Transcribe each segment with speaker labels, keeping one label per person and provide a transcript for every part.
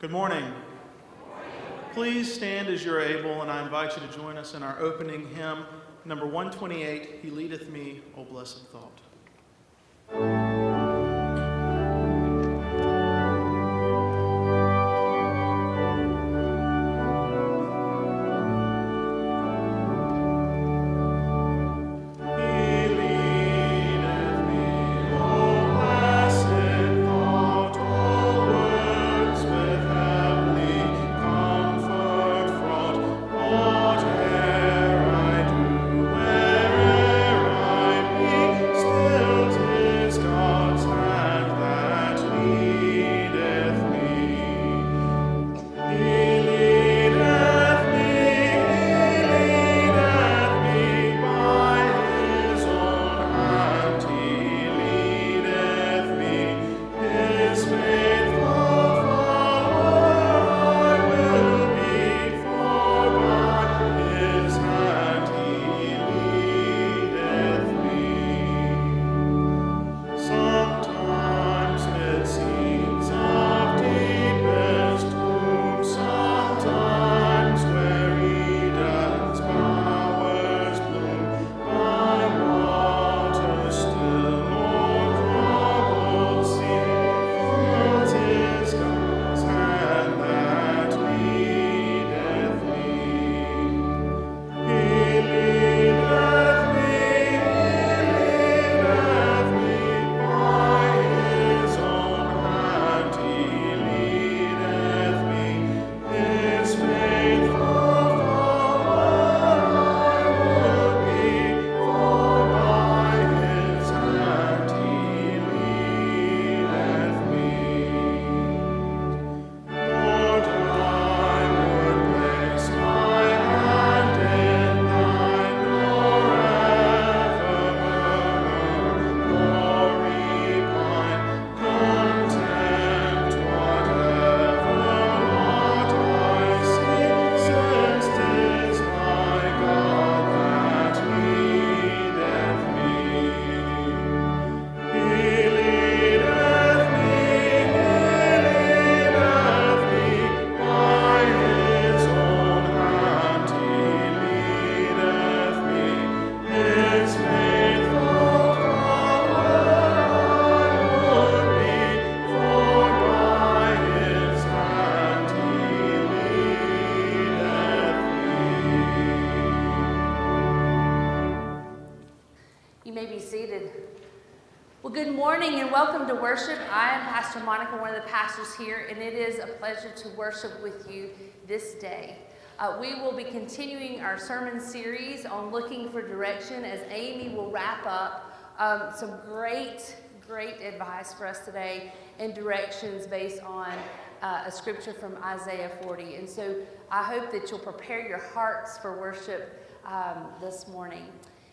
Speaker 1: Good morning. Please stand as you're able, and I invite you to join us in our opening hymn, number 128 He Leadeth Me, O Blessed Thought.
Speaker 2: Here, and it is a pleasure to worship with you this day. Uh, we will be continuing our sermon series on looking for direction as Amy will wrap up um, some great, great advice for us today and directions based on uh, a scripture from Isaiah 40. And so I hope that you'll prepare your hearts for worship um, this morning.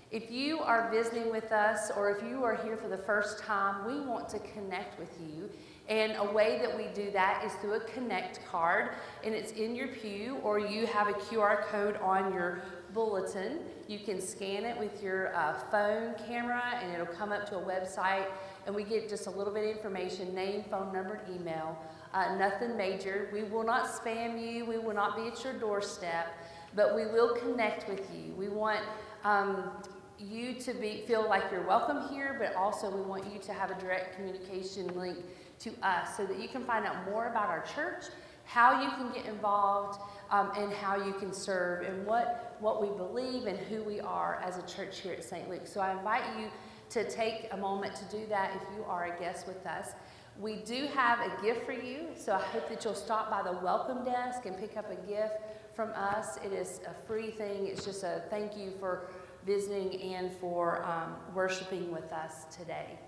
Speaker 2: If you are visiting with us or if you are here for the first time, we want to connect with you. And a way that we do that is through a Connect card, and it's in your pew, or you have a QR code on your bulletin. You can scan it with your uh, phone camera, and it'll come up to a website, and we get just a little bit of information name, phone number, email. Uh, nothing major. We will not spam you, we will not be at your doorstep, but we will connect with you. We want um, you to be, feel like you're welcome here, but also we want you to have a direct communication link to us so that you can find out more about our church, how you can get involved, um, and how you can serve, and what, what we believe and who we are as a church here at St. Luke. So I invite you to take a moment to do that if you are a guest with us. We do have a gift for you, so I hope that you'll stop by the welcome desk and pick up a gift from us. It is a free thing. It's just a thank you for visiting and for um, worshiping with us today.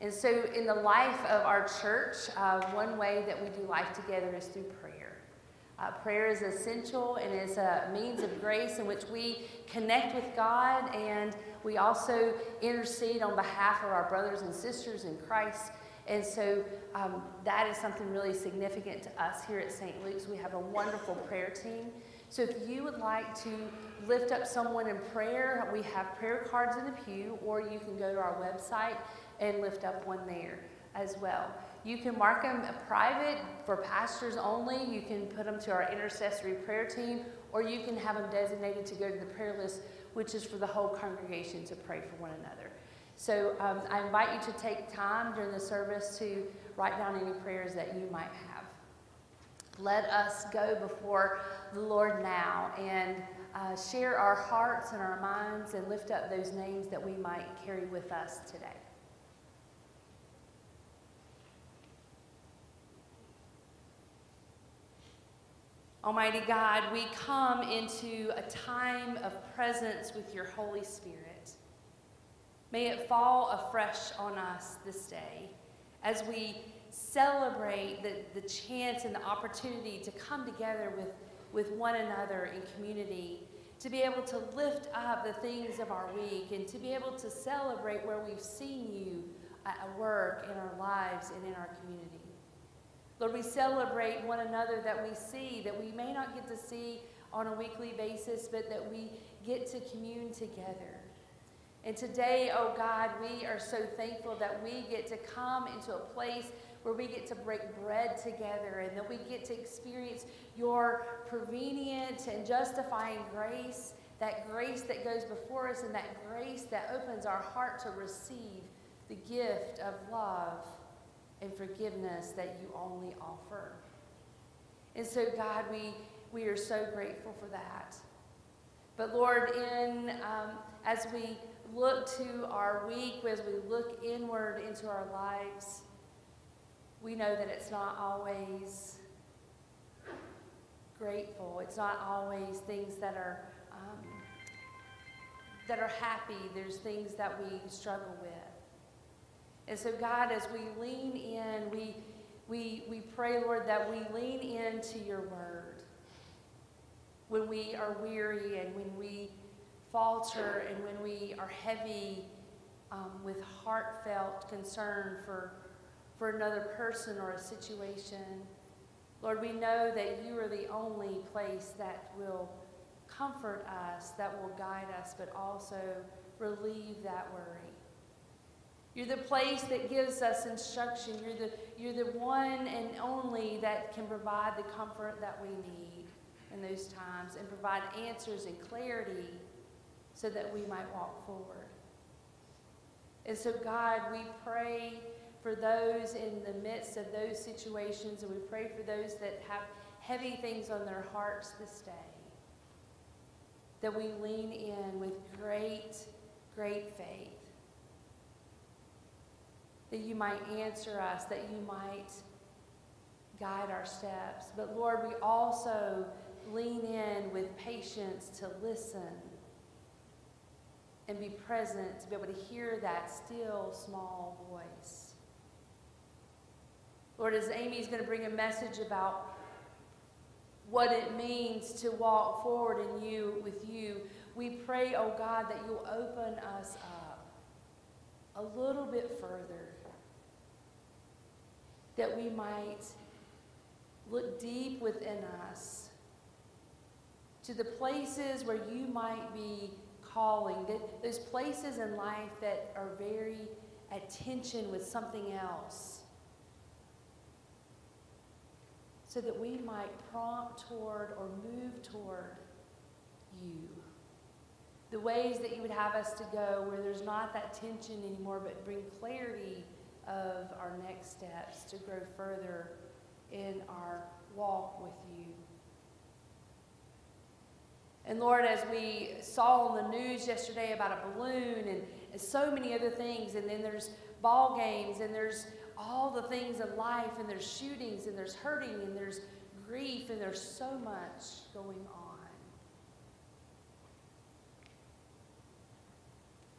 Speaker 2: And so, in the life of our church, uh, one way that we do life together is through prayer. Uh, prayer is essential and is a means of grace in which we connect with God and we also intercede on behalf of our brothers and sisters in Christ. And so um, that is something really significant to us here at St. Luke's. We have a wonderful prayer team. So if you would like to lift up someone in prayer, we have prayer cards in the pew, or you can go to our website and lift up one there as well. You can mark them private for pastors only. You can put them to our intercessory prayer team, or you can have them designated to go to the prayer list, which is for the whole congregation to pray for one another. So um, I invite you to take time during the service to write down any prayers that you might have. Let us go before the Lord now and uh, share our hearts and our minds and lift up those names that we might carry with us today. Almighty God, we come into a time of presence with your Holy Spirit. May it fall afresh on us this day as we celebrate the, the chance and the opportunity to come together with, with one another in community, to be able to lift up the things of our week, and to be able to celebrate where we've seen you at work in our lives and in our community. Lord, we celebrate one another that we see, that we may not get to see on a weekly basis, but that we get to commune together. And today, oh God, we are so thankful that we get to come into a place where we get to break bread together and that we get to experience your prevenient and justifying grace, that grace that goes before us and that grace that opens our heart to receive the gift of love and forgiveness that you only offer. And so, God, we, we are so grateful for that. But Lord, in um, as we look to our week, as we look inward into our lives, we know that it's not always grateful. It's not always things that are um, that are happy. There's things that we struggle with. And so, God, as we lean in, we we we pray, Lord, that we lean into Your Word when we are weary and when we falter and when we are heavy um, with heartfelt concern for for another person or a situation. Lord, we know that you are the only place that will comfort us, that will guide us, but also relieve that worry. You're the place that gives us instruction. You're the, you're the one and only that can provide the comfort that we need in those times and provide answers and clarity so that we might walk forward. And so, God, we pray for those in the midst of those situations, and we pray for those that have heavy things on their hearts this day. That we lean in with great, great faith. That you might answer us, that you might guide our steps. But Lord, we also lean in with patience to listen and be present, to be able to hear that still small voice. Lord, as Amy's going to bring a message about what it means to walk forward in you with you, we pray, oh God, that you'll open us up a little bit further, that we might look deep within us to the places where you might be calling, that those places in life that are very at tension with something else so that we might prompt toward or move toward you. The ways that you would have us to go where there's not that tension anymore, but bring clarity of our next steps to grow further in our walk with you. And Lord, as we saw on the news yesterday about a balloon and, and so many other things, and then there's ball games and there's all the things of life, and there's shootings, and there's hurting, and there's grief, and there's so much going on.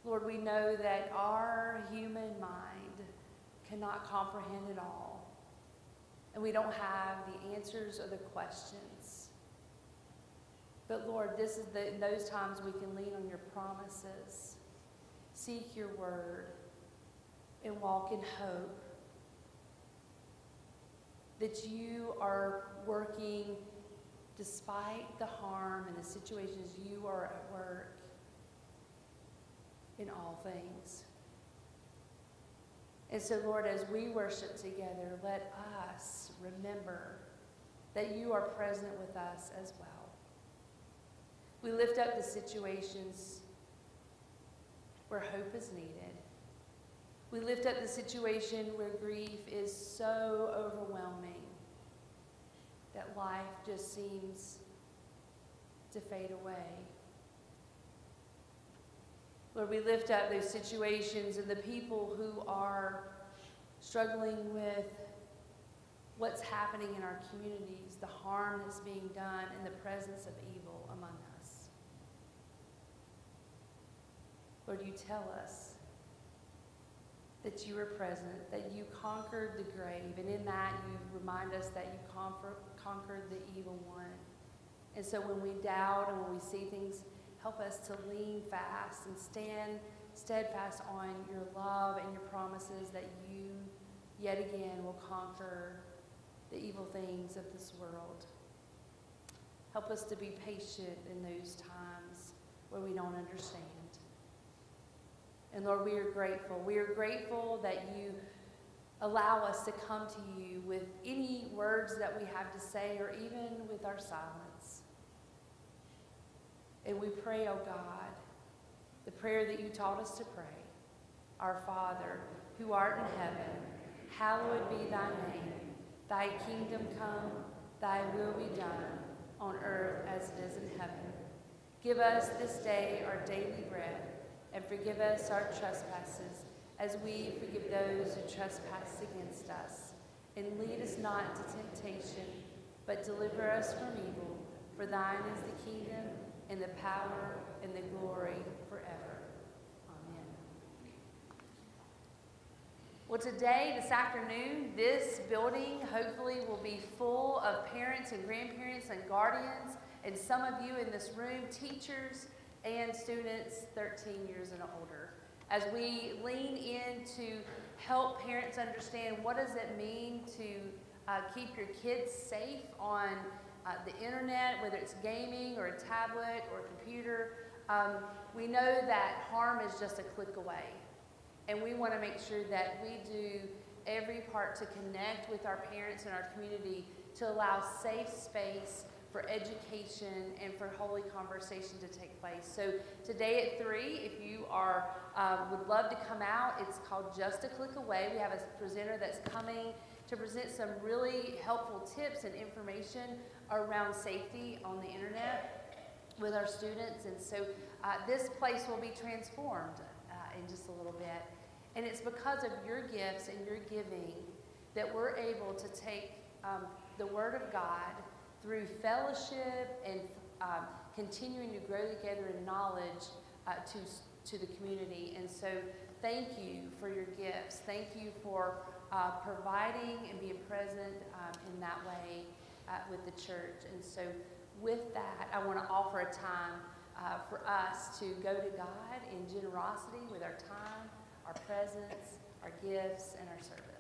Speaker 2: Lord, we know that our human mind cannot comprehend it all. And we don't have the answers or the questions. But Lord, this is the, in those times we can lean on your promises, seek your word, and walk in hope that you are working despite the harm and the situations you are at work in all things. And so, Lord, as we worship together, let us remember that you are present with us as well. We lift up the situations where hope is needed. We lift up the situation where grief is so overwhelming that life just seems to fade away. Lord, we lift up those situations and the people who are struggling with what's happening in our communities, the harm that's being done, and the presence of evil among us. Lord, you tell us that you were present, that you conquered the grave, and in that you remind us that you conquered the evil one. And so when we doubt and when we see things Help us to lean fast and stand steadfast on your love and your promises that you yet again will conquer the evil things of this world. Help us to be patient in those times where we don't understand. And Lord, we are grateful. We are grateful that you allow us to come to you with any words that we have to say or even with our silence. And we pray, oh God, the prayer that you taught us to pray Our Father, who art in heaven, hallowed be thy name. Thy kingdom come, thy will be done, on earth as it is in heaven. Give us this day our daily bread, and forgive us our trespasses, as we forgive those who trespass against us. And lead us not into temptation, but deliver us from evil. For thine is the kingdom and the power and the glory forever. Amen. Well, today, this afternoon, this building hopefully will be full of parents and grandparents and guardians, and some of you in this room, teachers and students 13 years and older. As we lean in to help parents understand what does it mean to uh, keep your kids safe on uh, the internet, whether it's gaming or a tablet or a computer, um, we know that harm is just a click away. And we want to make sure that we do every part to connect with our parents and our community to allow safe space for education and for holy conversation to take place. So today at three, if you are uh, would love to come out, it's called Just a Click Away. We have a presenter that's coming to present some really helpful tips and information around safety on the internet with our students. And so uh, this place will be transformed uh, in just a little bit. And it's because of your gifts and your giving that we're able to take um, the Word of God through fellowship and um, continuing to grow together in knowledge uh, to, to the community. And so thank you for your gifts. Thank you for uh, providing and being present um, in that way uh, with the church. And so, with that, I want to offer a time uh, for us to go to God in generosity with our time, our presence, our gifts, and our service.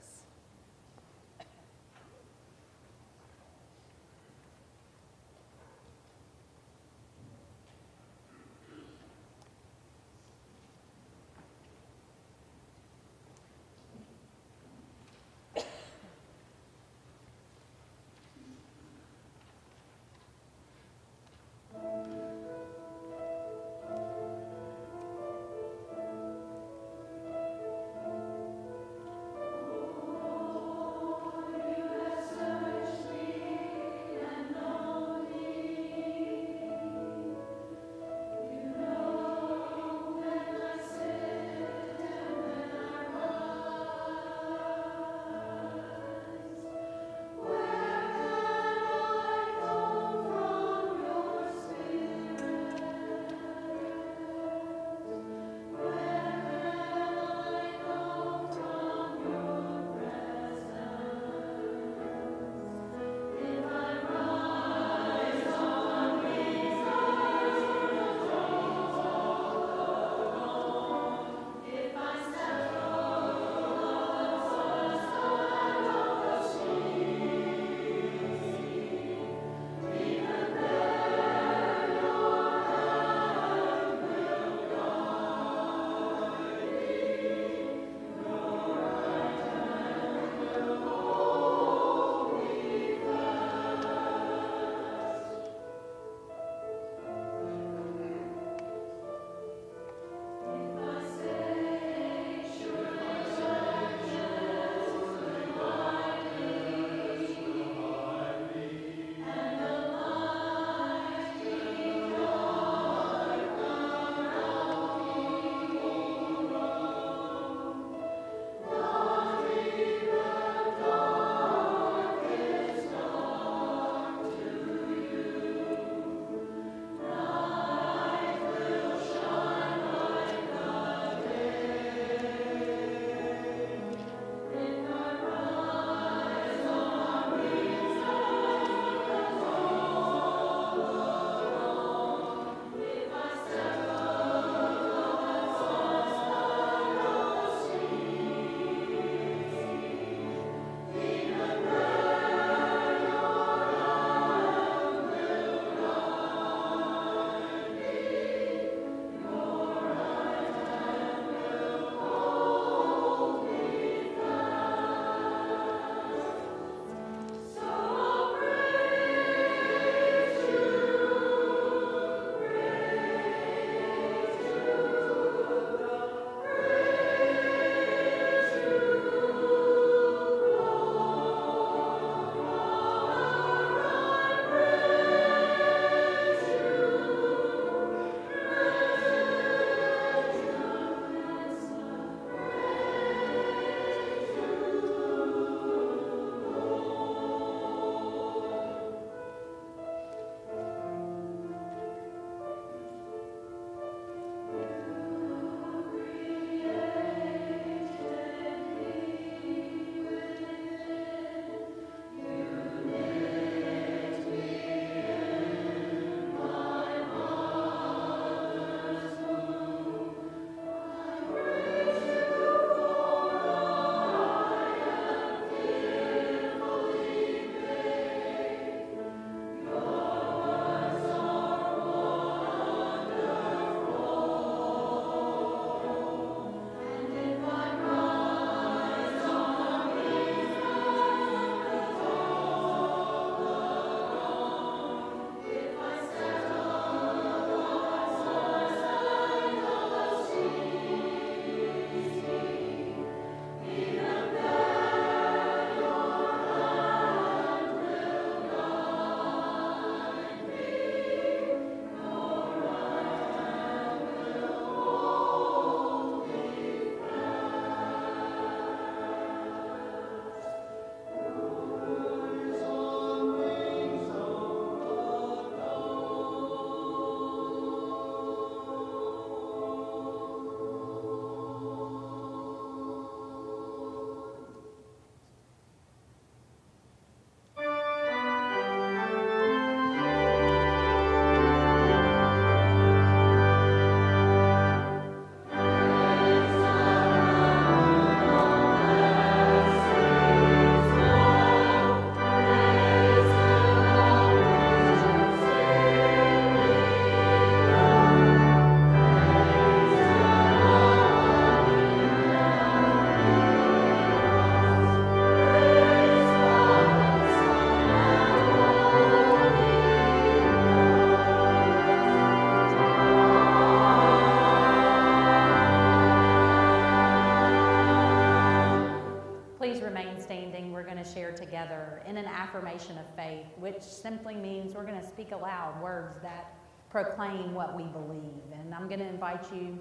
Speaker 3: Together in an affirmation of faith, which simply means we're going to speak aloud words that proclaim what we believe. And I'm going to invite you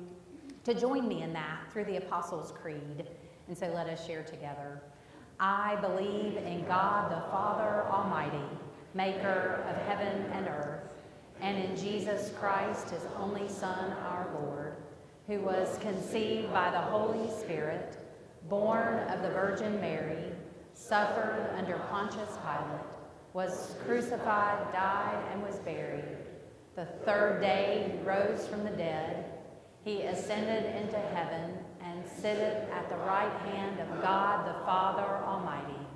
Speaker 3: to join me in that through the Apostles' Creed. And so let us share together. I believe in God the Father Almighty, maker of heaven and earth, and in Jesus Christ, his only Son, our Lord, who was conceived by the Holy Spirit, born of the Virgin Mary, suffered under Pontius Pilate, was crucified, died, and was buried. The third day he rose from the dead. He ascended into heaven and sitteth at the right hand of God the Father Almighty.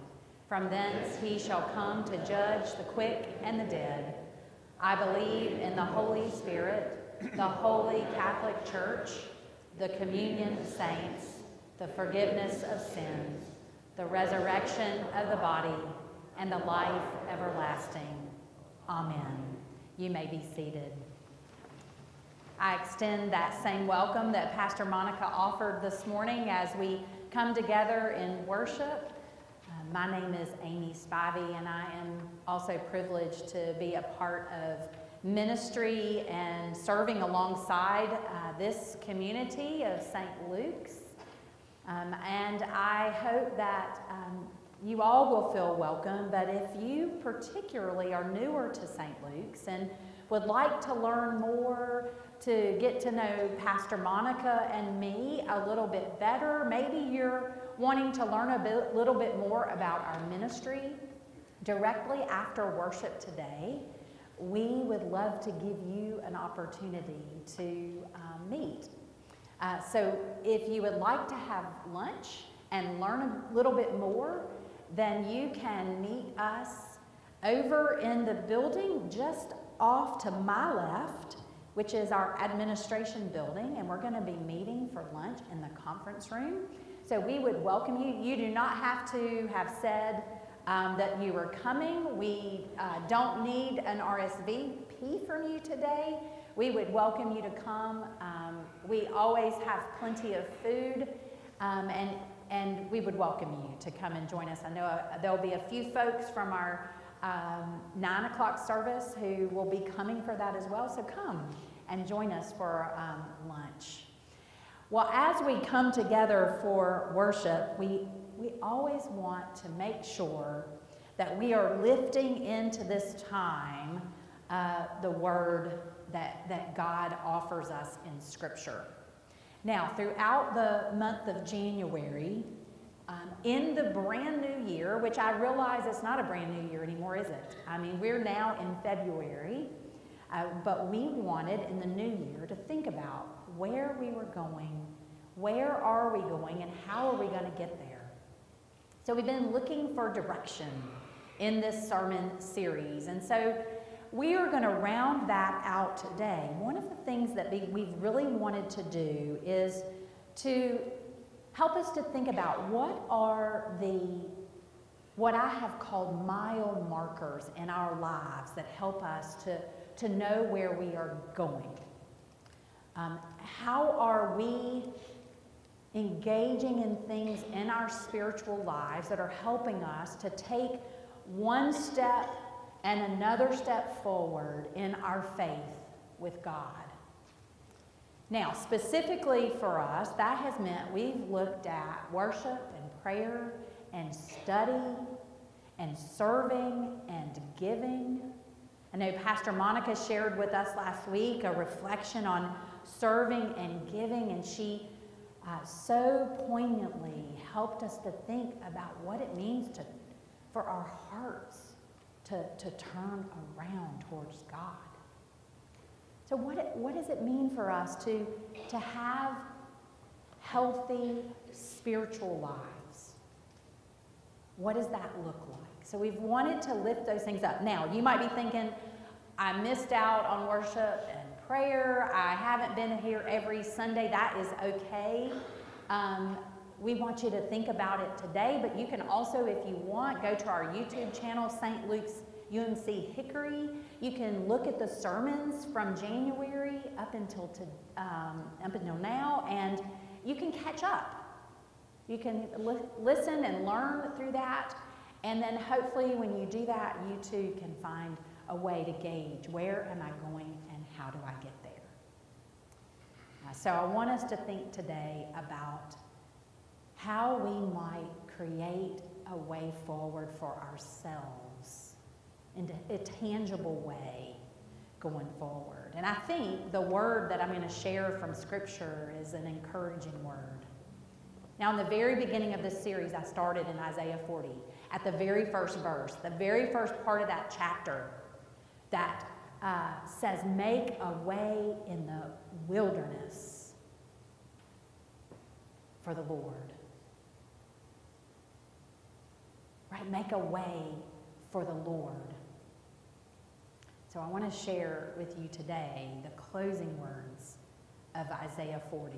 Speaker 3: From thence he shall come to judge the quick and the dead. I believe in the Holy Spirit, the holy Catholic Church, the communion of saints, the forgiveness of sins, the resurrection of the body, and the life everlasting. Amen. You may be seated. I extend that same welcome that Pastor Monica offered this morning as we come together in worship. Uh, my name is Amy Spivey, and I am also privileged to be a part of ministry and serving alongside uh, this community of St. Luke's. Um, and I hope that um, you all will feel welcome, but if you particularly are newer to St. Luke's and would like to learn more to get to know Pastor Monica and me a little bit better. Maybe you're wanting to learn a bit, little bit more about our ministry. Directly after worship today, we would love to give you an opportunity to um, meet. Uh, so if you would like to have lunch and learn a little bit more, then you can meet us over in the building just off to my left which is our administration building, and we're going to be meeting for lunch in the conference room. So we would welcome you. You do not have to have said um, that you were coming. We uh, don't need an RSVP from you today. We would welcome you to come. Um, we always have plenty of food, um, and, and we would welcome you to come and join us. I know uh, there'll be a few folks from our um, 9 o'clock service who will be coming for that as well. So come and join us for um, lunch. Well, as we come together for worship, we, we always want to make sure that we are lifting into this time uh, the word that, that God offers us in Scripture. Now, throughout the month of January, um, in the brand new year, which I realize it's not a brand new year anymore, is it? I mean, we're now in February, uh, but we wanted in the new year to think about where we were going, where are we going, and how are we going to get there. So we've been looking for direction in this sermon series. And so we are going to round that out today. One of the things that we've really wanted to do is to help us to think about what are the what I have called mile markers in our lives that help us to, to know where we are going. Um, how are we engaging in things in our spiritual lives that are helping us to take one step and another step forward in our faith with God? Now, specifically for us, that has meant we've looked at worship and prayer and study and serving and giving. I know Pastor Monica shared with us last week a reflection on serving and giving, and she uh, so poignantly helped us to think about what it means to, for our hearts to, to turn around towards God. So, what, what does it mean for us to, to have healthy spiritual lives? What does that look like? So, we've wanted to lift those things up. Now, you might be thinking, I missed out on worship and prayer. I haven't been here every Sunday. That is okay. Um, we want you to think about it today, but you can also, if you want, go to our YouTube channel, St. Luke's UMC Hickory. You can look at the sermons from January up until to, um, up until now, and you can catch up. You can li listen and learn through that. And then hopefully, when you do that, you too can find a way to gauge where am I going and how do I get there. Uh, so, I want us to think today about how we might create a way forward for ourselves in a tangible way going forward. And I think the word that I'm going to share from Scripture is an encouraging word. Now, in the very beginning of this series, I started in Isaiah 40, at the very first verse, the very first part of that chapter that uh, says, Make a way in the wilderness for the Lord. Right? Make a way for the Lord. So I want to share with you today the closing words of Isaiah 40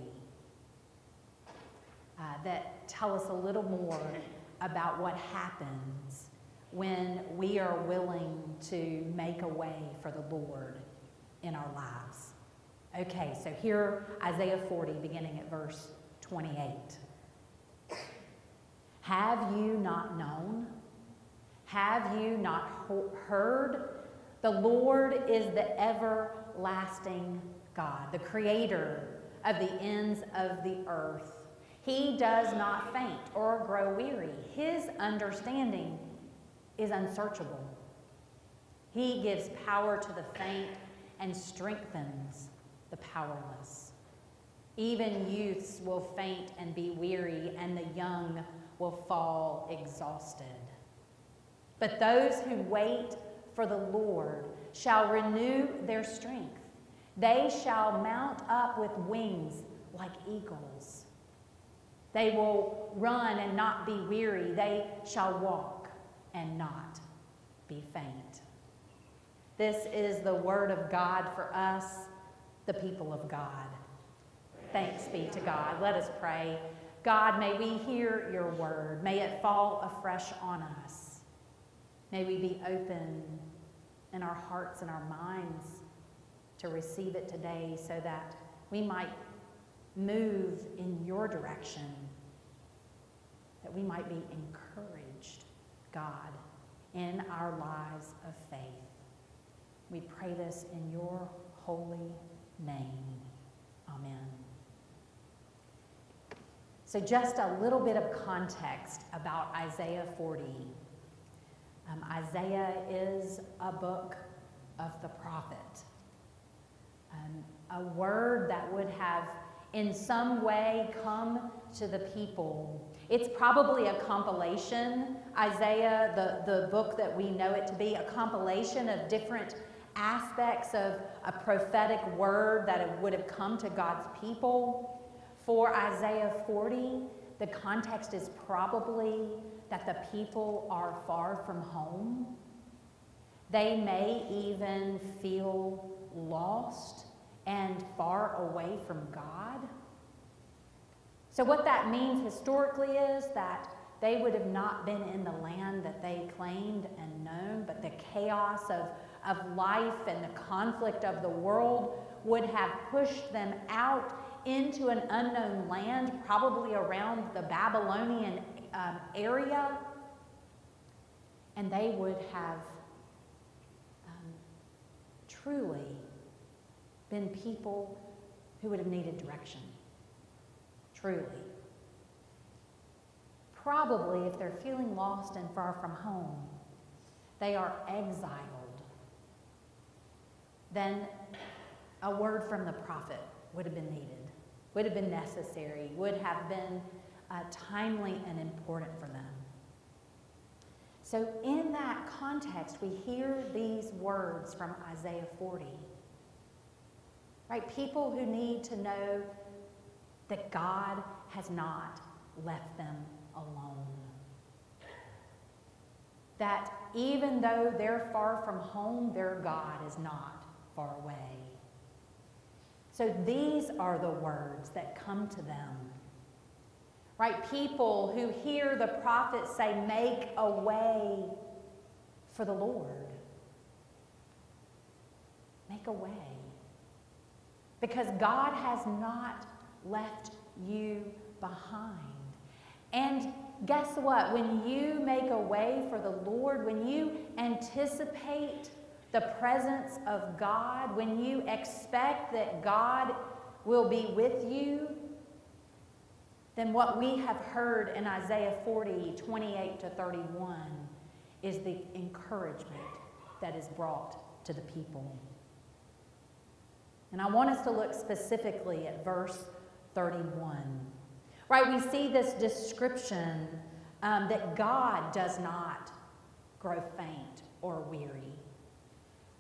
Speaker 3: uh, that tell us a little more about what happens when we are willing to make a way for the Lord in our lives. Okay, so here, Isaiah 40, beginning at verse 28. Have you not known? Have you not heard? The Lord is the everlasting God, the creator of the ends of the earth. He does not faint or grow weary. His understanding is unsearchable. He gives power to the faint and strengthens the powerless. Even youths will faint and be weary, and the young will fall exhausted. But those who wait for the Lord shall renew their strength. They shall mount up with wings like eagles. They will run and not be weary. They shall walk and not be faint. This is the word of God for us, the people of God. Thanks be to God. Let us pray. God, may we hear your word. May it fall afresh on us. May we be open in our hearts and our minds to receive it today so that we might move in your direction, that we might be encouraged, God, in our lives of faith. We pray this in your holy name. Amen. So, just a little bit of context about Isaiah 40. Um, Isaiah is a book of the prophet, um, a word that would have in some way come to the people. It's probably a compilation, Isaiah, the, the book that we know it to be, a compilation of different aspects of a prophetic word that would have come to God's people. For Isaiah 40, the context is probably that the people are far from home. They may even feel lost and far away from God. So, what that means historically is that they would have not been in the land that they claimed and known, but the chaos of, of life and the conflict of the world would have pushed them out into an unknown land, probably around the Babylonian um, area, and they would have um, truly been people who would have needed direction. Truly. Probably, if they're feeling lost and far from home, they are exiled. Then a word from the prophet would have been needed, would have been necessary, would have been uh, timely and important for them. So, in that context, we hear these words from Isaiah 40. Right? People who need to know that God has not left them alone. That even though they're far from home, their God is not far away. So these are the words that come to them right? People who hear the prophet say, Make a way for the Lord. Make a way. Because God has not left you behind. And guess what? When you make a way for the Lord, when you anticipate the presence of God, when you expect that God will be with you, then what we have heard in Isaiah 40, 28 to 31 is the encouragement that is brought to the people. And I want us to look specifically at verse 31. Right, we see this description um, that God does not grow faint or weary.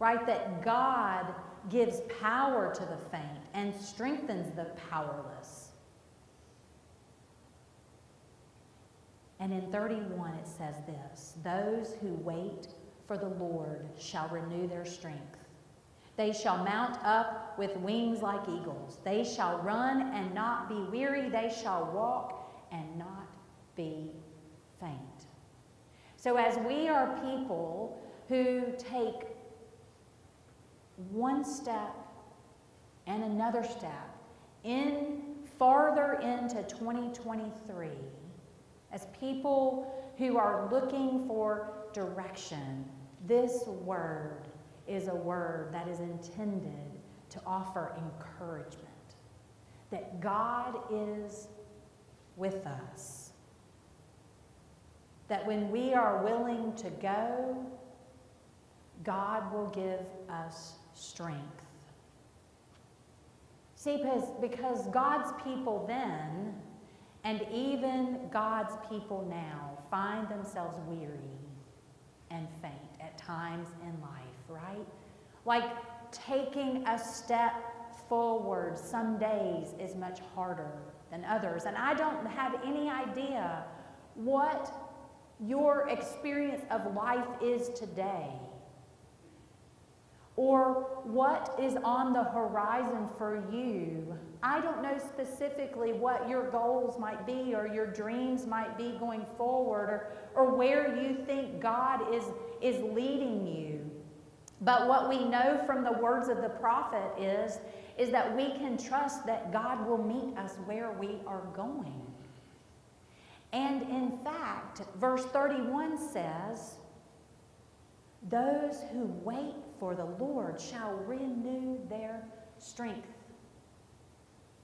Speaker 3: Right, that God gives power to the faint and strengthens the powerless. And in 31, it says this Those who wait for the Lord shall renew their strength. They shall mount up with wings like eagles. They shall run and not be weary. They shall walk and not be faint. So, as we are people who take one step and another step in farther into 2023, as people who are looking for direction, this word is a word that is intended to offer encouragement that God is with us. That when we are willing to go, God will give us strength. See, because, because God's people then, and even God's people now, find themselves weary and faint at times in life right? Like taking a step forward some days is much harder than others. And I don't have any idea what your experience of life is today or what is on the horizon for you. I don't know specifically what your goals might be or your dreams might be going forward or, or where you think God is, is leading you. But what we know from the words of the prophet is, is that we can trust that God will meet us where we are going. And in fact, verse 31 says, Those who wait for the Lord shall renew their strength.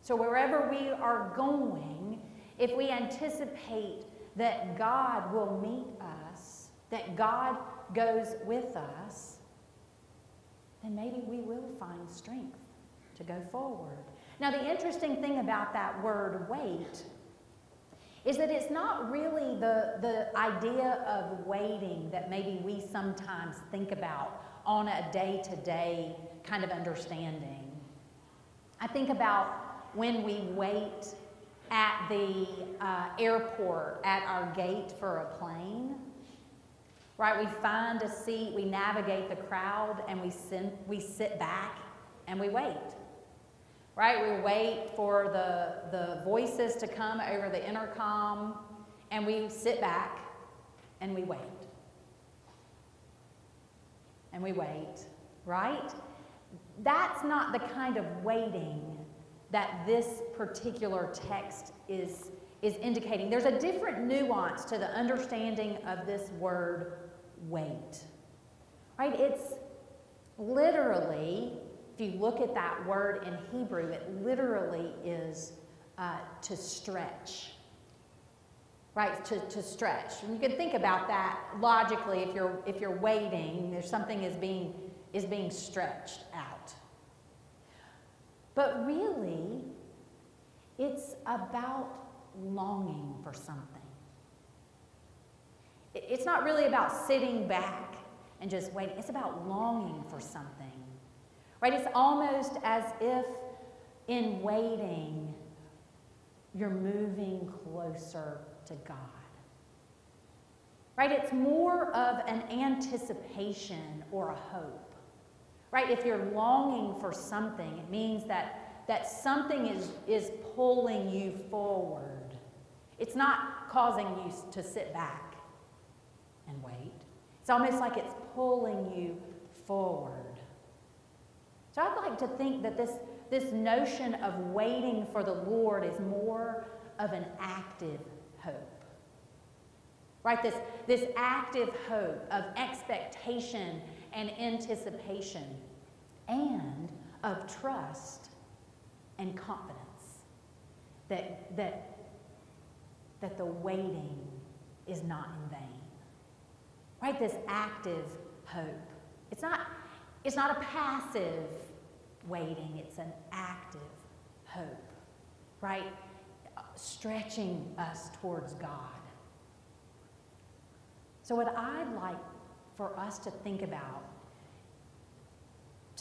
Speaker 3: So, wherever we are going, if we anticipate that God will meet us, that God goes with us, then maybe we will find strength to go forward. Now, the interesting thing about that word wait is that it's not really the, the idea of waiting that maybe we sometimes think about on a day to day kind of understanding. I think about when we wait at the uh, airport at our gate for a plane right? We find a seat, we navigate the crowd, and we, sit, we sit back and we wait, right? We wait for the, the voices to come over the intercom, and we sit back and we wait. And we wait, right? That's not the kind of waiting that this particular text is, is indicating. There's a different nuance to the understanding of this word wait. Right? It's literally, if you look at that word in Hebrew, it literally is uh, to stretch. Right, to, to stretch. And you can think about that logically if you're if you're waiting, there's something is being is being stretched out. But really, it's about longing for something. It's not really about sitting back and just waiting, it's about longing for something. Right? It's almost as if in waiting, you're moving closer to God. Right? It's more of an anticipation or a hope. Right? If you're longing for something, it means that, that something is, is pulling you forward. It's not causing you to sit back and wait. It's almost like it's pulling you forward. So I'd like to think that this, this notion of waiting for the Lord is more of an active hope. right? This, this active hope of expectation and anticipation and of trust and confidence that, that, that the waiting is not in vain. Right? This active hope. It's not, it's not a passive waiting, it's an active hope. Right? Stretching us towards God. So, what I'd like for us to think about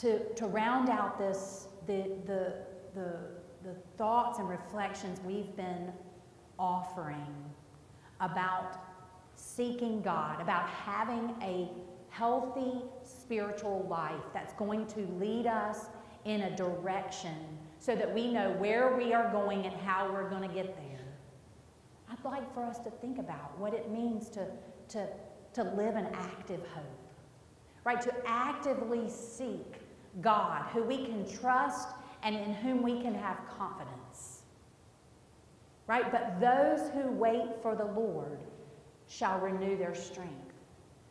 Speaker 3: to, to round out this, the, the, the, the thoughts and reflections we've been offering about seeking God, about having a healthy spiritual life that's going to lead us in a direction so that we know where we are going and how we're going to get there. I'd like for us to think about what it means to, to, to live an active hope, right? To actively seek God, who we can trust and in whom we can have confidence. Right? But those who wait for the Lord shall renew their strength.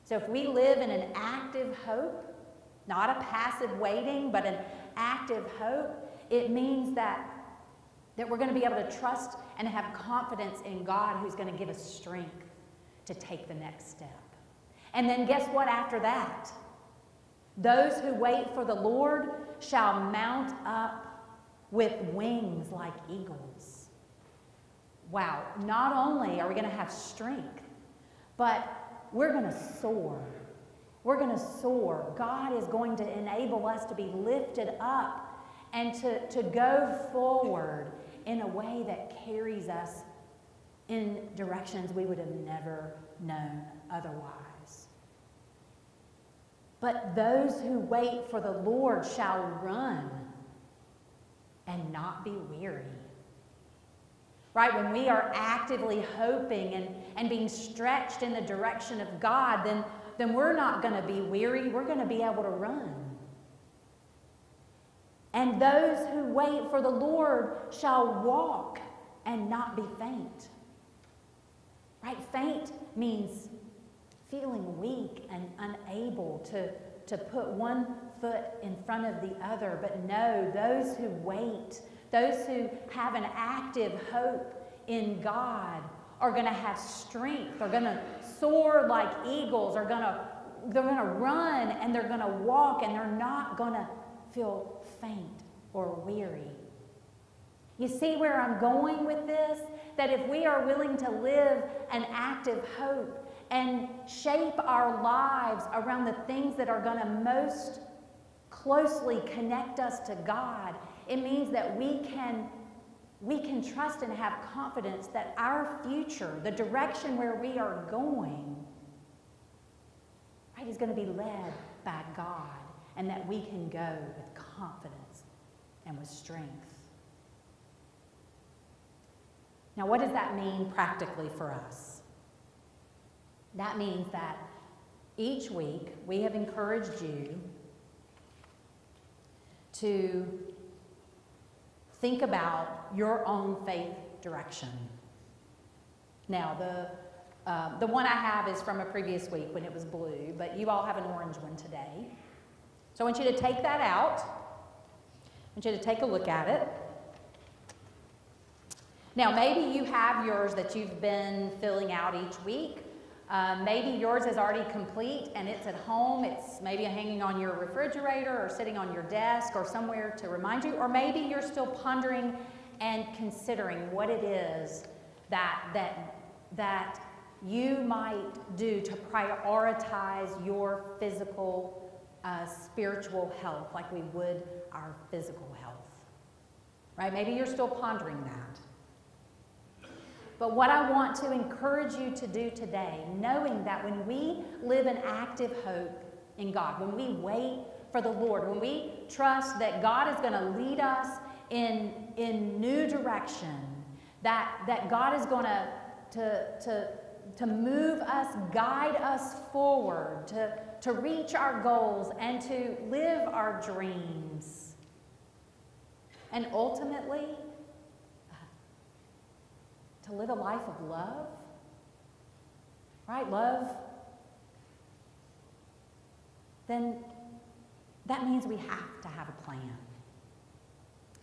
Speaker 3: So if we live in an active hope, not a passive waiting, but an active hope, it means that, that we're going to be able to trust and have confidence in God who's going to give us strength to take the next step. And then guess what after that? Those who wait for the Lord shall mount up with wings like eagles. Wow, not only are we going to have strength, but we're going to soar. We're going to soar. God is going to enable us to be lifted up and to, to go forward in a way that carries us in directions we would have never known otherwise. But those who wait for the Lord shall run and not be weary. Right? When we are actively hoping and, and being stretched in the direction of God, then, then we're not going to be weary. We're going to be able to run. And those who wait for the Lord shall walk and not be faint. Right? Faint means feeling weak and unable to, to put one foot in front of the other. But no, those who wait, those who have an active hope in God, are going to have strength, are going to soar like eagles, are going to they're going to run and they're going to walk and they're not going to feel faint or weary. You see where I'm going with this? That if we are willing to live an active hope, and shape our lives around the things that are going to most closely connect us to God, it means that we can we can trust and have confidence that our future, the direction where we are going, right, is going to be led by God and that we can go with confidence and with strength. Now, what does that mean practically for us? That means that each week we have encouraged you to think about your own faith direction. Now, the, uh, the one I have is from a previous week when it was blue, but you all have an orange one today. So I want you to take that out. I want you to take a look at it. Now, maybe you have yours that you've been filling out each week. Um, maybe yours is already complete and it's at home. It's maybe hanging on your refrigerator or sitting on your desk or somewhere to remind you. Or maybe you're still pondering and considering what it is that, that, that you might do to prioritize your physical, uh, spiritual health like we would our physical health. Right? Maybe you're still pondering that. But what I want to encourage you to do today, knowing that when we live an active hope in God, when we wait for the Lord, when we trust that God is going to lead us in, in new direction, that, that God is going to, to, to, to move us, guide us forward, to, to reach our goals, and to live our dreams. And ultimately, to live a life of love? right? Love, then that means we have to have a plan.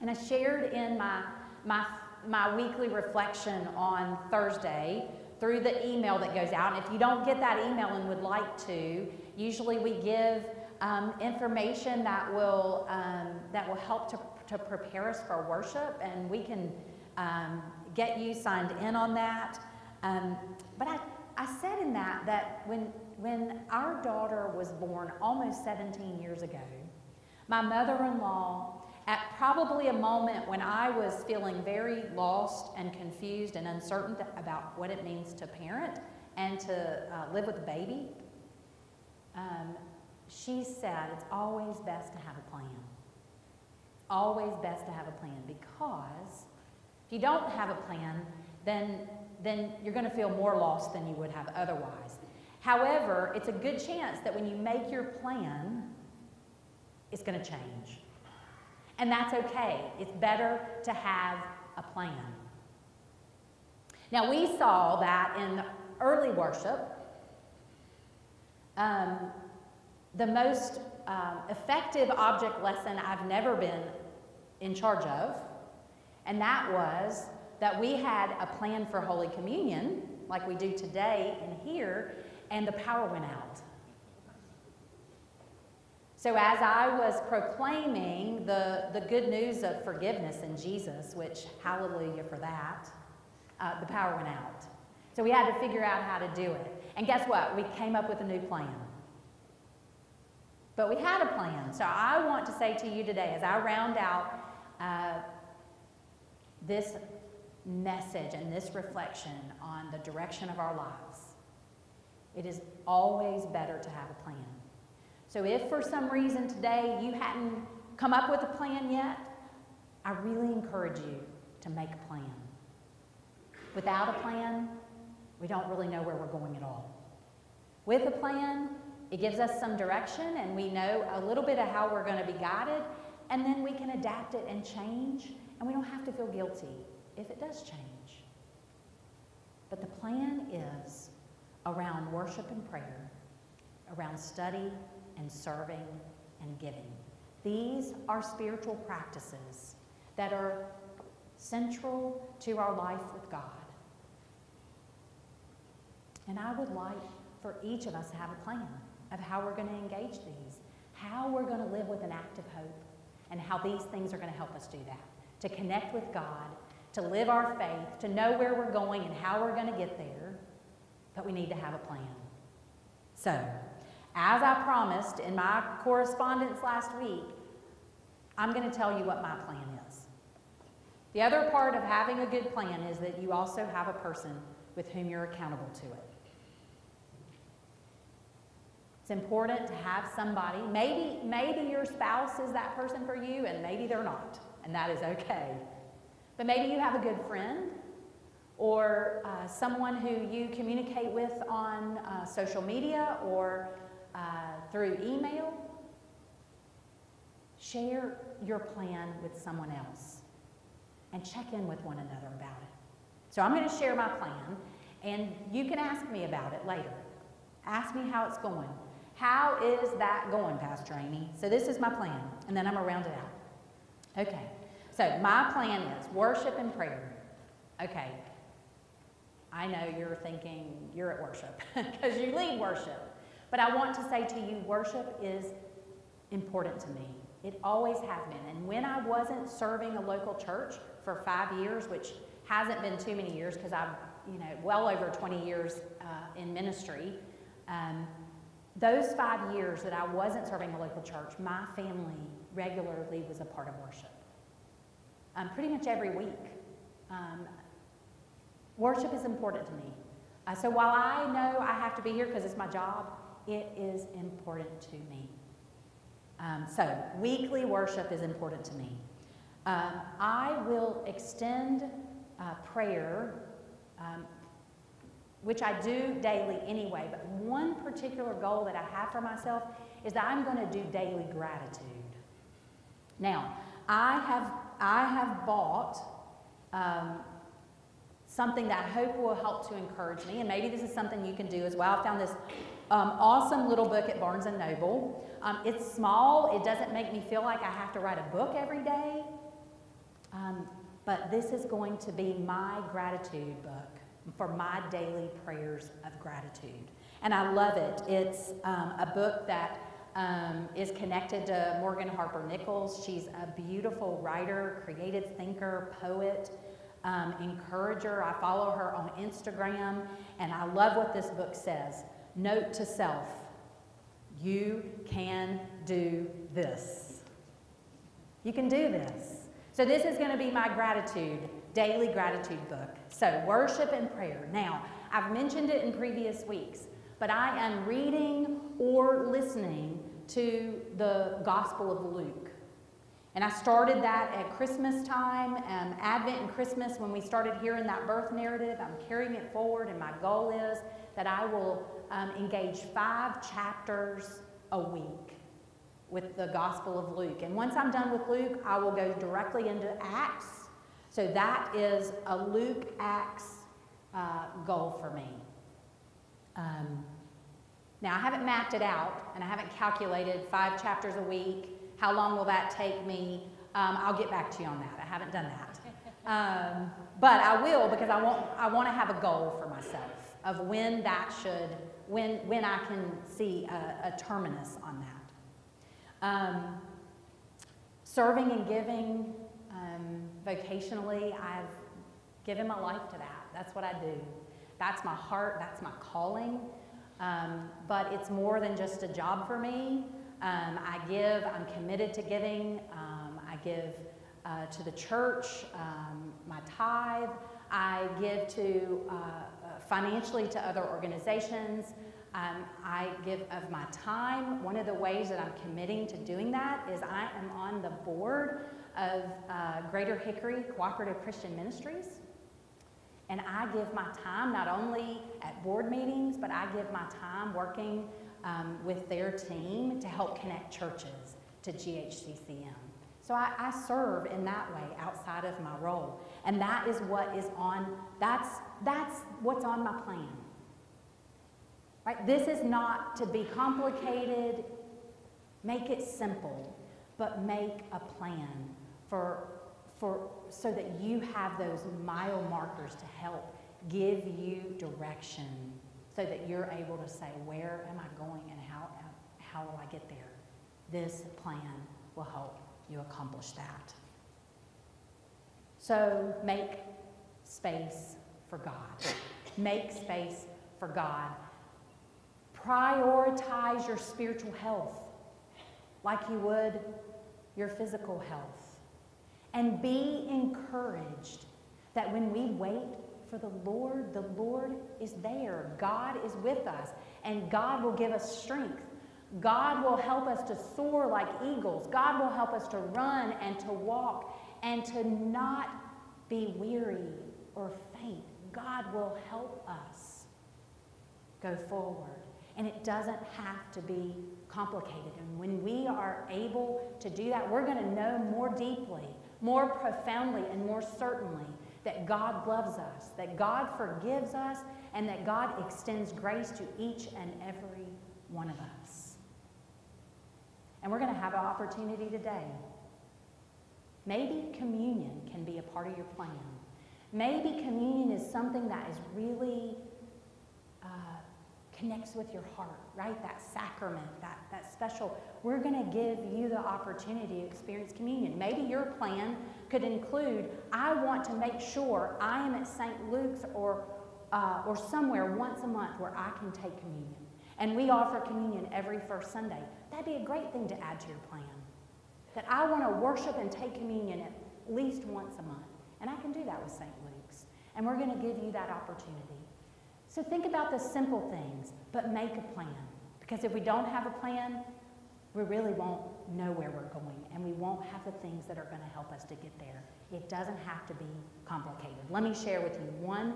Speaker 3: And I shared in my, my, my weekly reflection on Thursday through the email that goes out. And if you don't get that email and would like to, usually we give um, information that will, um, that will help to, to prepare us for worship, and we can um, get you signed in on that. Um, but I, I said in that that when, when our daughter was born almost 17 years ago, my mother in law, at probably a moment when I was feeling very lost and confused and uncertain about what it means to parent and to uh, live with a baby, um, she said it's always best to have a plan. Always best to have a plan because if you don't have a plan, then, then you're going to feel more lost than you would have otherwise. However, it's a good chance that when you make your plan, it's going to change. And that's okay. It's better to have a plan. Now, we saw that in the early worship. Um, the most um, effective object lesson I've never been in charge of, and that was that we had a plan for Holy Communion, like we do today and here, and the power went out. So, as I was proclaiming the, the good news of forgiveness in Jesus, which hallelujah for that, uh, the power went out. So, we had to figure out how to do it. And guess what? We came up with a new plan. But we had a plan. So, I want to say to you today, as I round out uh, this message and this reflection on the direction of our lives, it is always better to have a plan. So if for some reason today you hadn't come up with a plan yet, I really encourage you to make a plan. Without a plan, we don't really know where we're going at all. With a plan, it gives us some direction and we know a little bit of how we're going to be guided, and then we can adapt it and change, and we don't have to feel guilty if it does change. But the plan is around worship and prayer, around study and serving and giving. These are spiritual practices that are central to our life with God. And I would like for each of us to have a plan of how we're going to engage these, how we're going to live with an active hope, and how these things are going to help us do that. To connect with God, to live our faith, to know where we're going and how we're going to get there, but we need to have a plan. So, as I promised in my correspondence last week, I'm going to tell you what my plan is. The other part of having a good plan is that you also have a person with whom you're accountable to it. It's important to have somebody, maybe, maybe your spouse is that person for you, and maybe they're not, and that is okay. But maybe you have a good friend or uh, someone who you communicate with on uh, social media or uh, through email, share your plan with someone else and check in with one another about it. So I'm going to share my plan, and you can ask me about it later. Ask me how it's going. How is that going, Pastor Amy? So this is my plan, and then I'm going to round it out. Okay, so my plan is worship and prayer. Okay, I know you're thinking you're at worship because you lead worship. But I want to say to you, worship is important to me. It always has been. And when I wasn't serving a local church for five years, which hasn't been too many years because I've, you know, well over 20 years uh, in ministry, um, those five years that I wasn't serving a local church, my family regularly was a part of worship. Um, pretty much every week. Um, worship is important to me. Uh, so while I know I have to be here because it's my job, it is important to me. Um, so, weekly worship is important to me. Um, I will extend uh, prayer, um, which I do daily anyway, but one particular goal that I have for myself is that I'm going to do daily gratitude. Now, I have, I have bought um, something that I hope will help to encourage me, and maybe this is something you can do as well. I found this um, awesome little book at Barnes and Noble. Um, it's small. It doesn't make me feel like I have to write a book every day. Um, but this is going to be my gratitude book for my daily prayers of gratitude. And I love it. It's um, a book that um, is connected to Morgan Harper Nichols. She's a beautiful writer, creative thinker, poet, um, encourager. I follow her on Instagram, and I love what this book says. Note to self you can do this. You can do this. So, this is going to be my gratitude, daily gratitude book. So, worship and prayer. Now, I've mentioned it in previous weeks, but I am reading or listening to the Gospel of Luke. And I started that at Christmas time, um, Advent and Christmas, when we started hearing that birth narrative. I'm carrying it forward, and my goal is that I will um, engage five chapters a week with the Gospel of Luke. And once I'm done with Luke, I will go directly into Acts. So that is a Luke Acts uh, goal for me. Um, now, I haven't mapped it out and I haven't calculated five chapters a week. How long will that take me? Um, I'll get back to you on that. I haven't done that. Um, but I will because I want, I want to have a goal for myself of when that should, when, when I can see a, a terminus on that. Um, serving and giving um, vocationally, I've given my life to that. That's what I do. That's my heart, that's my calling. Um, but it's more than just a job for me. Um, I give, I'm committed to giving. Um, I give uh, to the church, um, my tithe. I give to uh, uh, financially to other organizations. Um, I give of my time. One of the ways that I'm committing to doing that is I am on the board of uh, Greater Hickory Cooperative Christian Ministries. And I give my time not only at board meetings, but I give my time working um, with their team to help connect churches to GHCCM. So I, I, serve in that way outside of my role. And that is what is on, that's, that's what's on my plan. Right? This is not to be complicated, make it simple, but make a plan for for, so that you have those mile markers to help give you direction so that you're able to say, where am I going and how, how will I get there? This plan will help you accomplish that. So make space for God. Make space for God. Prioritize your spiritual health like you would your physical health. And be encouraged that when we wait for the Lord, the Lord is there. God is with us, and God will give us strength. God will help us to soar like eagles. God will help us to run and to walk and to not be weary or faint. God will help us go forward. And it doesn't have to be complicated. And when we are able to do that, we're going to know more deeply more profoundly and more certainly that God loves us, that God forgives us, and that God extends grace to each and every one of us. And we're going to have an opportunity today. Maybe communion can be a part of your plan. Maybe communion is something that is really connects with your heart, right? That sacrament, that, that special. We're going to give you the opportunity to experience communion. Maybe your plan could include I want to make sure I am at St. Luke's or, uh, or somewhere once a month where I can take communion. And we offer communion every first Sunday. That'd be a great thing to add to your plan. That I want to worship and take communion at least once a month. And I can do that with St. Luke's. And we're going to give you that opportunity. So think about the simple things, but make a plan. Because if we don't have a plan, we really won't know where we're going and we won't have the things that are going to help us to get there. It doesn't have to be complicated. Let me share with you one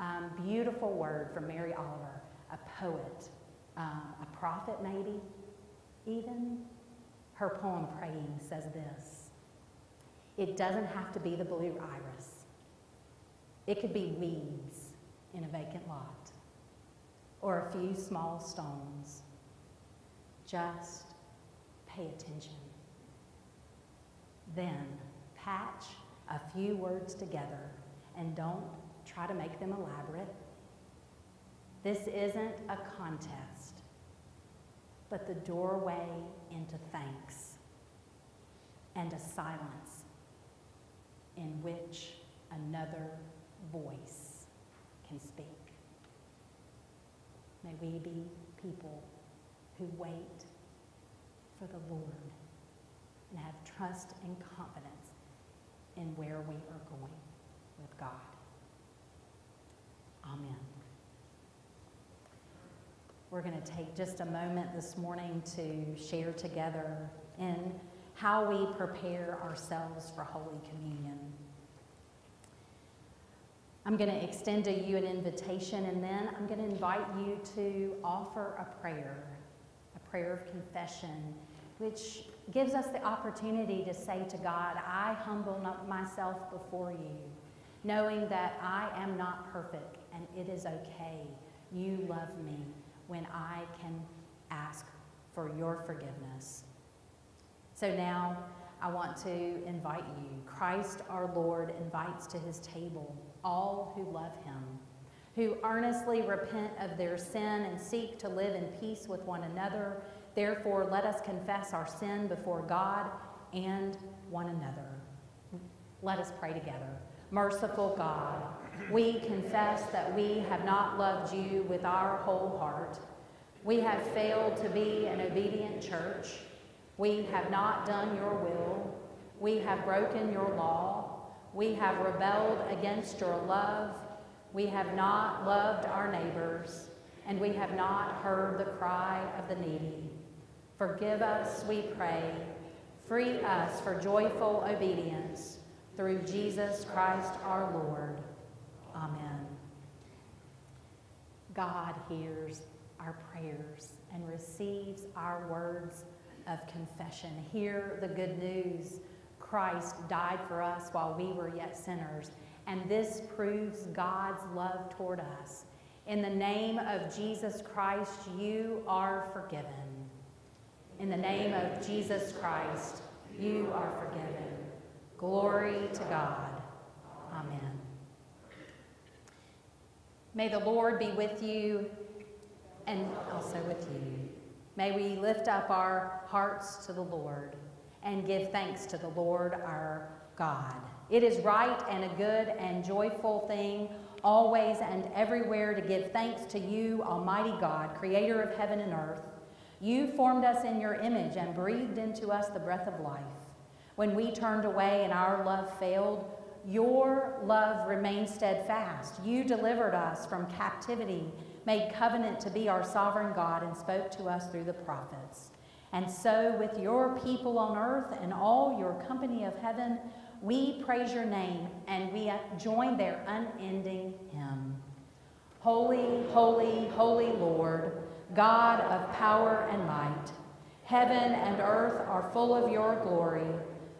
Speaker 3: um, beautiful word from Mary Oliver, a poet, um, a prophet maybe, even. Her poem, Praying, says this It doesn't have to be the blue iris. It could be weeds in a vacant lot or a few small stones. Just pay attention. Then patch a few words together and don't try to make them elaborate. This isn't a contest, but the doorway into thanks and a silence in which another voice can speak. May we be people who wait for the Lord and have trust and confidence in where we are going with God. Amen. We're going to take just a moment this morning to share together in how we prepare ourselves for Holy Communion. I'm going to extend to you an invitation and then I'm going to invite you to offer a prayer, a prayer of confession, which gives us the opportunity to say to God, I humble myself before you, knowing that I am not perfect and it is okay. You love me when I can ask for your forgiveness. So now I want to invite you. Christ our Lord invites to his table all who love him, who earnestly repent of their sin and seek to live in peace with one another. Therefore, let us confess our sin before God and one another. Let us pray together. Merciful God, we confess that we have not loved you with our whole heart. We have failed to be an obedient church. We have not done your will. We have broken your law. We have rebelled against your love. We have not loved our neighbors, and we have not heard the cry of the needy. Forgive us, we pray. Free us for joyful obedience through Jesus Christ our Lord. Amen. God hears our prayers and receives our words of confession. Hear the good news Christ died for us while we were yet sinners, and this proves God's love toward us. In the name of Jesus Christ, you are forgiven. In the name of Jesus Christ, you are forgiven. Glory to God. Amen. May the Lord be with you and also with you. May we lift up our hearts to the Lord and give thanks to the Lord our God. It is right and a good and joyful thing always and everywhere to give thanks to you, Almighty God, creator of heaven and earth. You formed us in your image and breathed into us the breath of life. When we turned away and our love failed, your love remained steadfast. You delivered us from captivity, made covenant to be our sovereign God, and spoke to us through the prophets. And so, with your people on earth and all your company of heaven, we praise your name and we join their unending hymn. Holy, holy, holy Lord, God of power and might, heaven and earth are full of your glory.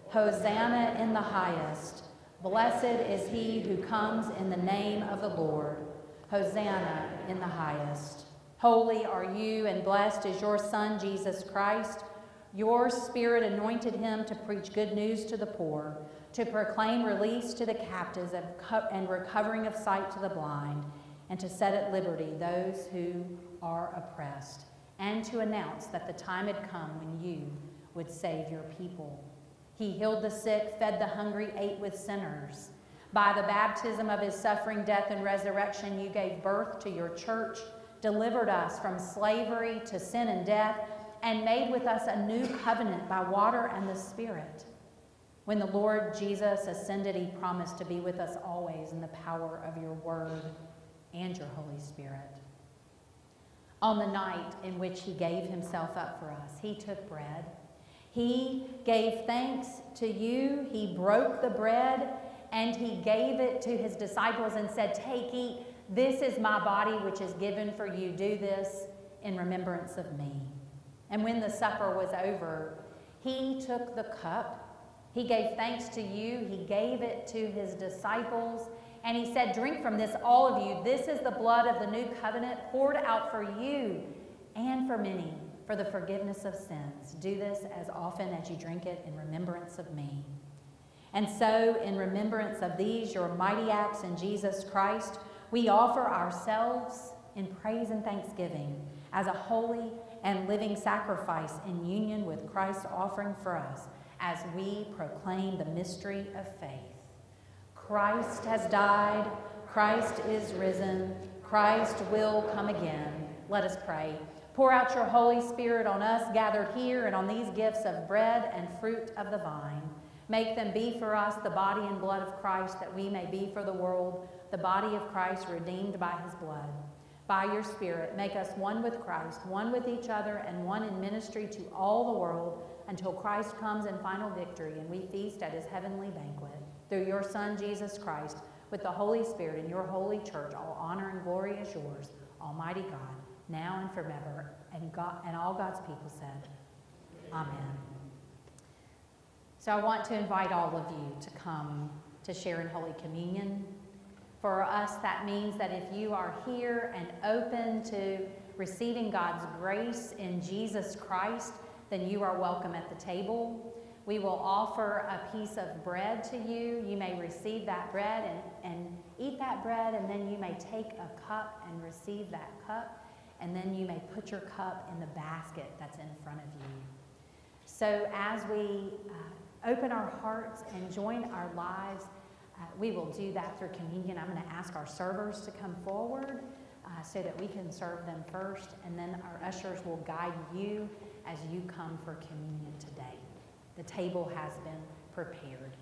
Speaker 3: Hosanna in the highest. Blessed is he who comes in the name of the Lord. Hosanna in the highest. Holy are you, and blessed is your Son, Jesus Christ. Your Spirit anointed him to preach good news to the poor, to proclaim release to the captives and recovering of sight to the blind, and to set at liberty those who are oppressed, and to announce that the time had come when you would save your people. He healed the sick, fed the hungry, ate with sinners. By the baptism of his suffering, death, and resurrection, you gave birth to your church, delivered us from slavery to sin and death, and made with us a new covenant by water and the Spirit. When the Lord Jesus ascended, he promised to be with us always in the power of your word and your Holy Spirit. On the night in which he gave himself up for us, he took bread. He gave thanks to you. He broke the bread and he gave it to his disciples and said, Take, eat. This is my body, which is given for you. Do this in remembrance of me. And when the supper was over, he took the cup. He gave thanks to you. He gave it to his disciples. And he said, Drink from this, all of you. This is the blood of the new covenant poured out for you and for many for the forgiveness of sins. Do this as often as you drink it in remembrance of me. And so, in remembrance of these, your mighty acts in Jesus Christ, we offer ourselves in praise and thanksgiving as a holy and living sacrifice in union with Christ's offering for us as we proclaim the mystery of faith. Christ has died, Christ is risen, Christ will come again. Let us pray. Pour out your Holy Spirit on us gathered here and on these gifts of bread and fruit of the vine. Make them be for us the body and blood of Christ, that we may be for the world the body of Christ redeemed by his blood. By your Spirit, make us one with Christ, one with each other, and one in ministry to all the world until Christ comes in final victory and we feast at his heavenly banquet. Through your Son, Jesus Christ, with the Holy Spirit and your holy church, all honor and glory is yours, Almighty God, now and forever. And, God, and all God's people said, Amen. So I want to invite all of you to come to share in Holy Communion. For us, that means that if you are here and open to receiving God's grace in Jesus Christ, then you are welcome at the table. We will offer a piece of bread to you. You may receive that bread and, and eat that bread, and then you may take a cup and receive that cup, and then you may put your cup in the basket that's in front of you. So as we uh, open our hearts and join our lives, uh, we will do that through communion. I'm going to ask our servers to come forward uh, so that we can serve them first, and then our ushers will guide you as you come for communion today. The table has been prepared.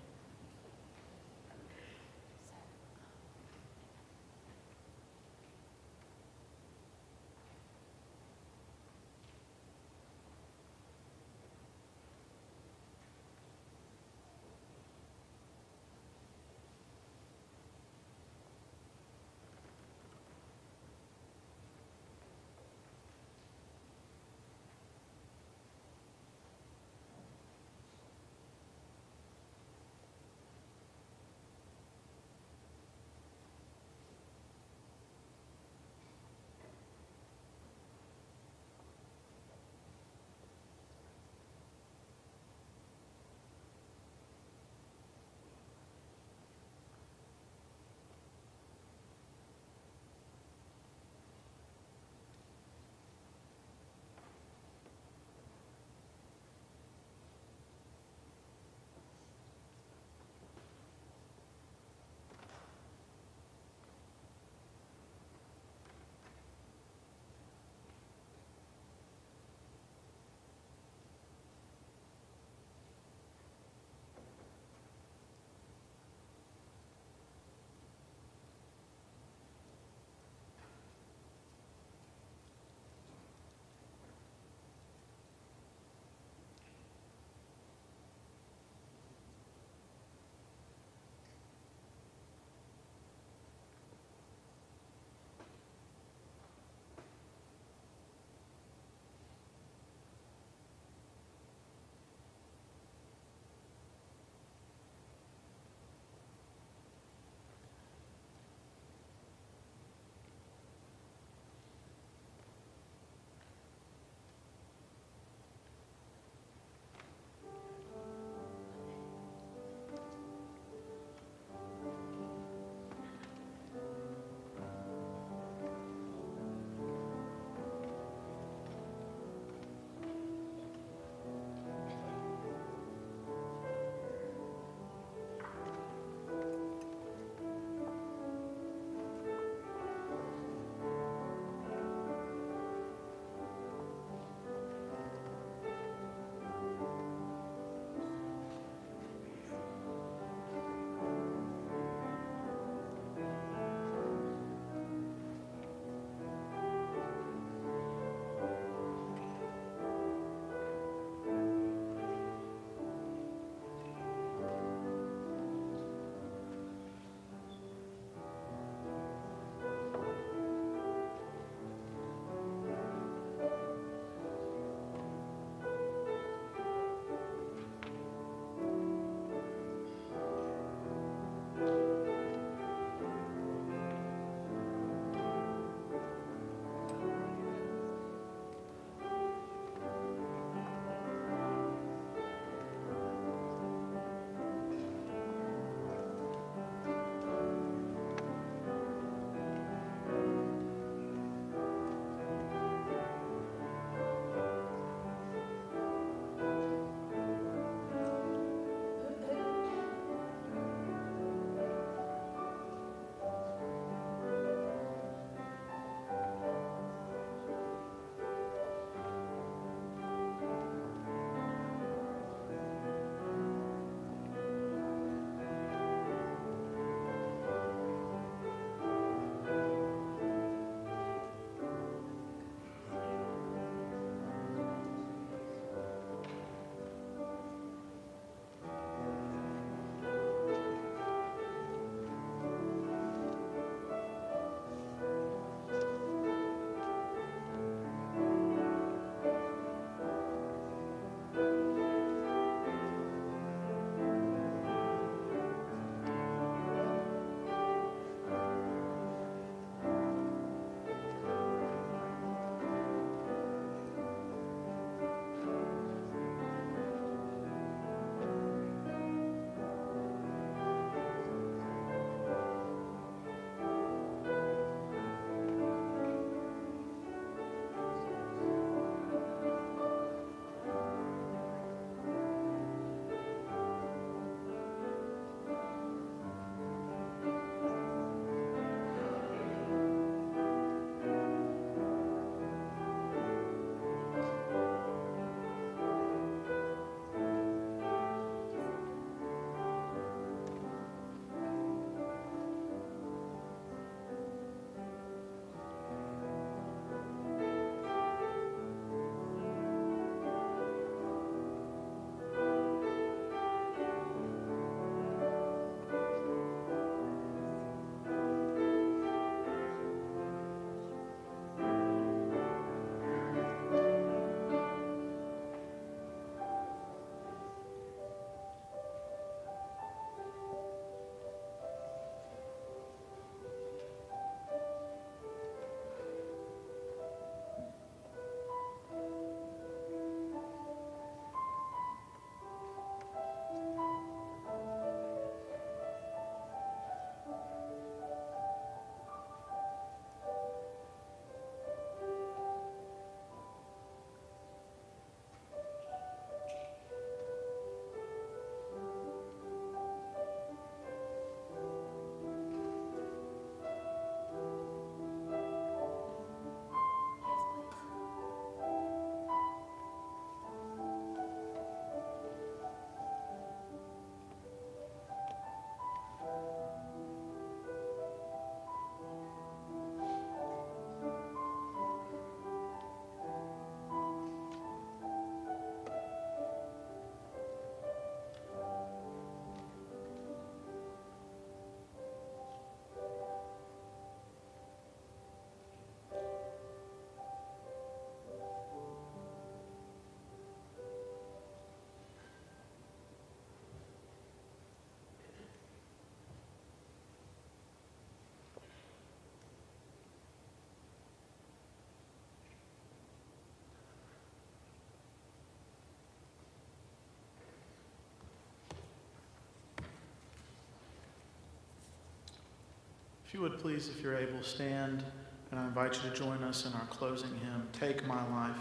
Speaker 1: You would please, if you're able, stand, and I invite you to join us in our closing hymn, Take My Life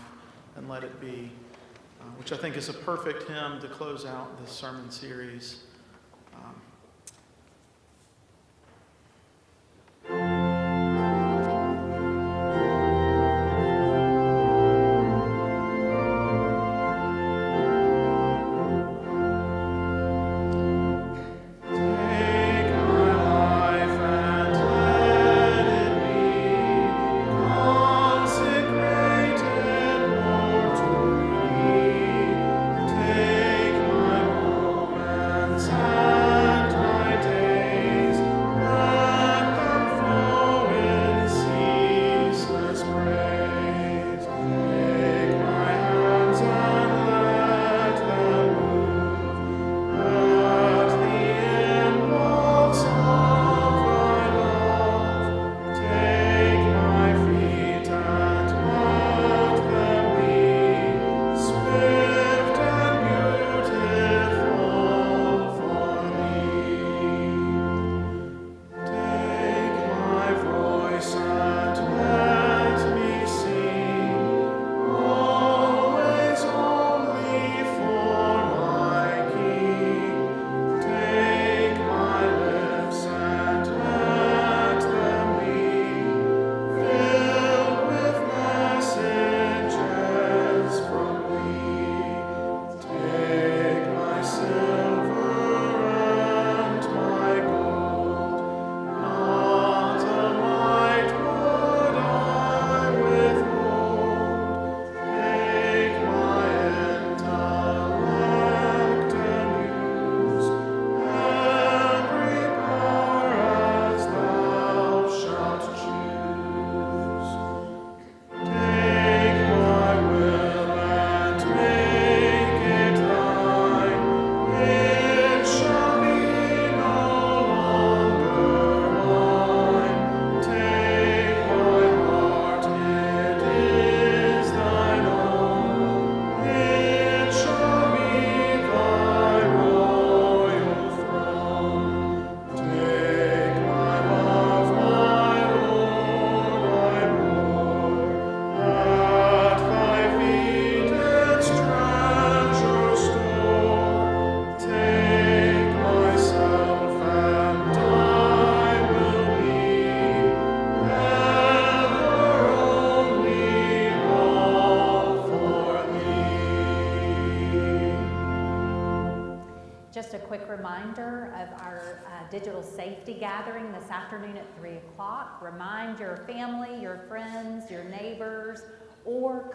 Speaker 1: and Let It Be, uh, which I think is a perfect hymn to close out this sermon series.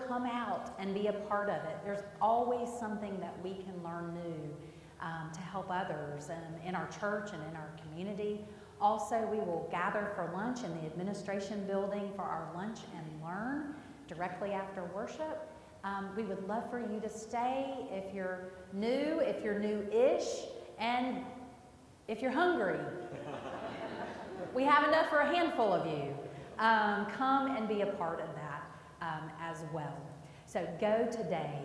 Speaker 3: Come out and be a part of it. There's always something that we can learn new um, to help others and in our church and in our community. Also, we will gather for lunch in the administration building for our lunch and learn directly after worship. Um, we would love for you to stay if you're new, if you're new-ish, and if you're hungry. we have enough for a handful of you. Um, come and be a part of that um, as well. So go today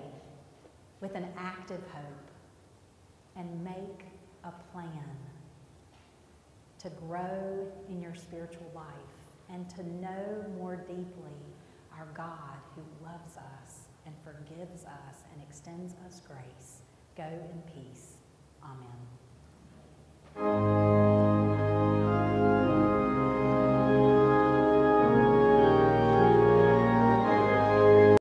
Speaker 3: with an active hope and make a plan to grow in your spiritual life and to know more deeply our God who loves us and forgives us and extends us grace. Go in peace. Amen.